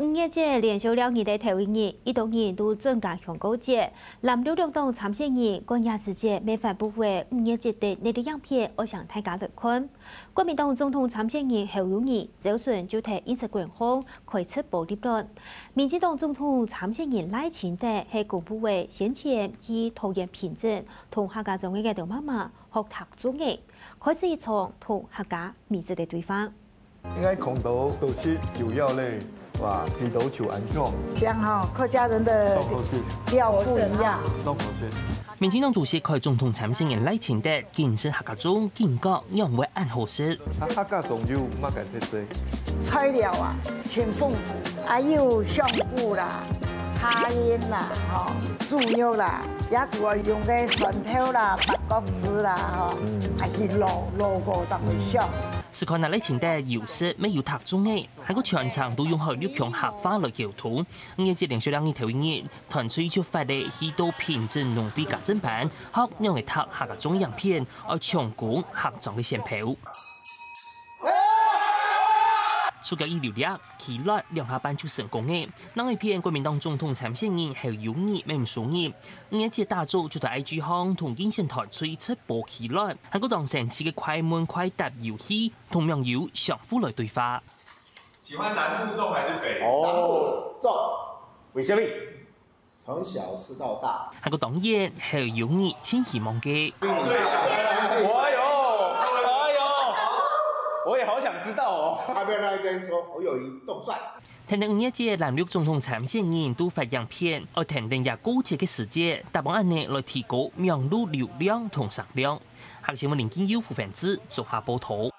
五月节连续两日的头一日，一多人都增加香港节。南六两党参选人关亚时节没发布会五月节的内地影片，我想大家来看。国民党总统参选人侯友宜早晨就在饮食官方开出暴力论。民进党总统参选人赖清德喺公布会先前以拖延凭证同客家中嘅嘅妈妈学读中嘅，开始一场同客家密切的对话。应该空投都是主要类。哇，低头求安全。像哈客家人的调不一样。民进党主席开总统参选人赖清德建设客家中建国让为安好事。客家仲有乜嘅特色？材料啊，清凤，还有香菇啦、虾仁啦、哈猪肉啦，也主要用嘅蒜头啦、白果子啦，哈，还是卤卤过就会香。是看那类前的有色没有特中诶，还个全场都用好六强合法来交图。五日连续两日头一日，团队就发的很多品质浓比较正版，好用来拍下个中样片，而强股合装的线票。苏格伊流量，起来两下班就成功诶。那一篇国民党总统参选人还有你没唔熟你，五日大早就在 IG 上同电视台推出播起来，还个当神奇嘅快门快答游戏，同样有相互来对话。喜欢南部粽还是北？南部粽，为什么？从小吃到大。还个当然还有你千希望嘅。我也好想知道哦。那边那边说，我有一动算。听到五一节南陆总统参选人都发样片，而听到也高节嘅时节，大帮安尼来提高苗路流量同产量。下新闻林金优副分子做下报道。